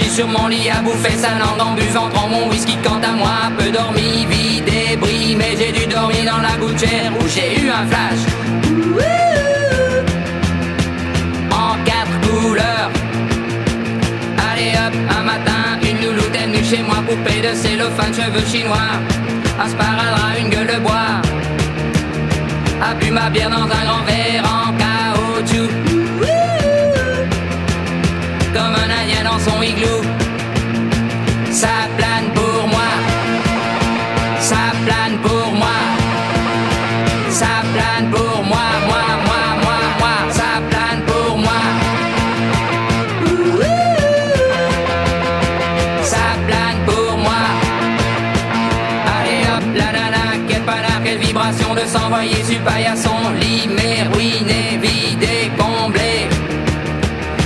sur mon lit à bouffer sa langue en buvant. Dans mon whisky quant à moi peu dormi, vide débris Mais j'ai dû dormir dans la gouttière où j'ai eu un flash. En quatre couleurs. Allez hop, un matin, une louloute est venue chez moi Poupée de cellophane, cheveux chinois. Un sparadrap, une gueule de bois. A bu ma bière dans un grand verre vibration de s'envoyer sur paillasson Limé, ruiné, vidé, comblé.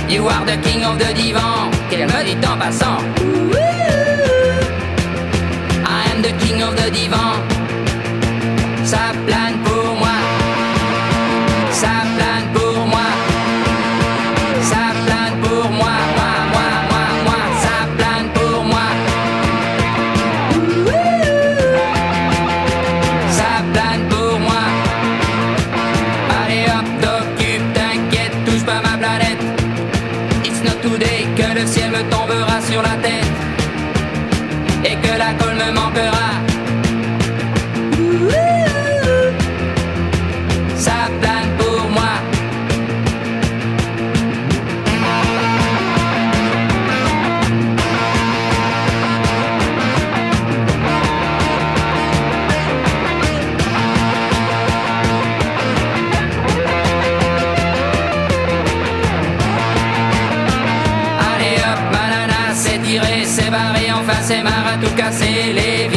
You are the king of the divan Qu'elle me dit en passant. I am the king of the divan. Ça plane today que le ciel me tombera sur la tête Et que la colle me manquera L'évier,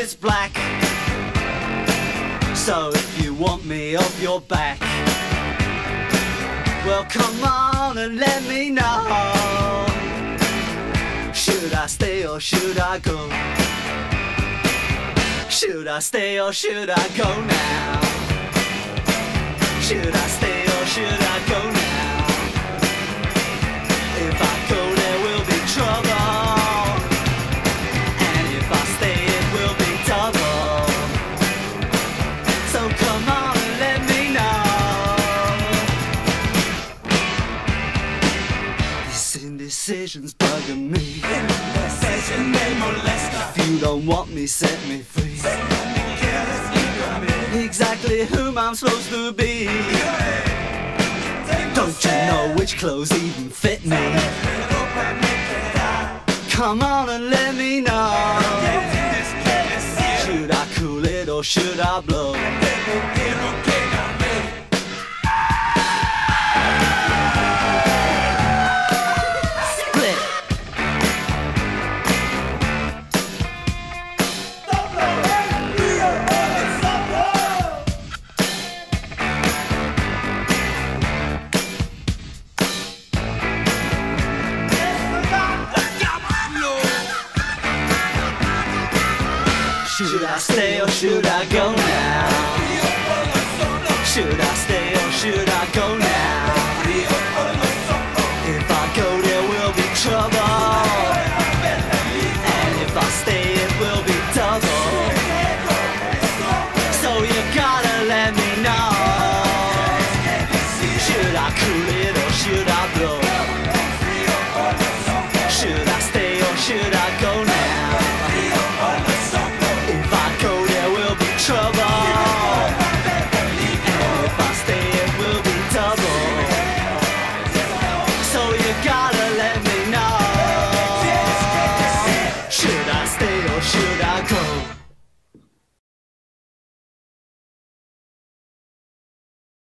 Is black. So if you want me off your back, well come on and let me know. Should I stay or should I go? Should I stay or should I go now? Should I stay or should I go now? This indecision's bugging me. If you don't want me, set me free. Exactly whom I'm supposed to be. Don't you know which clothes even fit me? Come on and let me know. Should I cool it or should I blow? Should I stay or should I go now? Should I stay or should I go now?